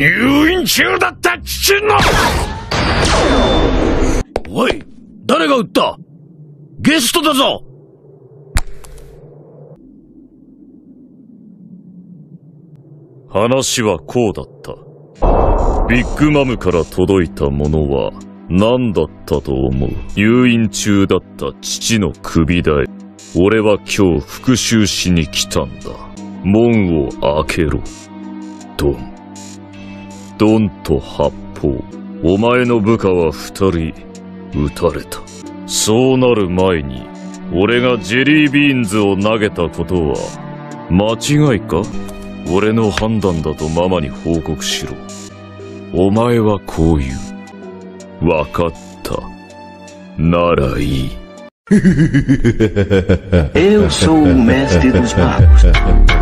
入院中だった父のおい誰が撃った？ゲストだぞ話はこうだった。ビッグマムから届いたものは何だったと思う？入院中だった父の首だよ。俺は今日復讐しに来たんだ。門を開けろ。ドン。ドンと発砲。お前の部下は二人撃たれた。そうなる前に、俺がジェリービーンズを投げたことは間違いか？俺の判断だとママに報告しろ。お前はこう言う。わかった。ならいい。Eu sou o mestre dos magos.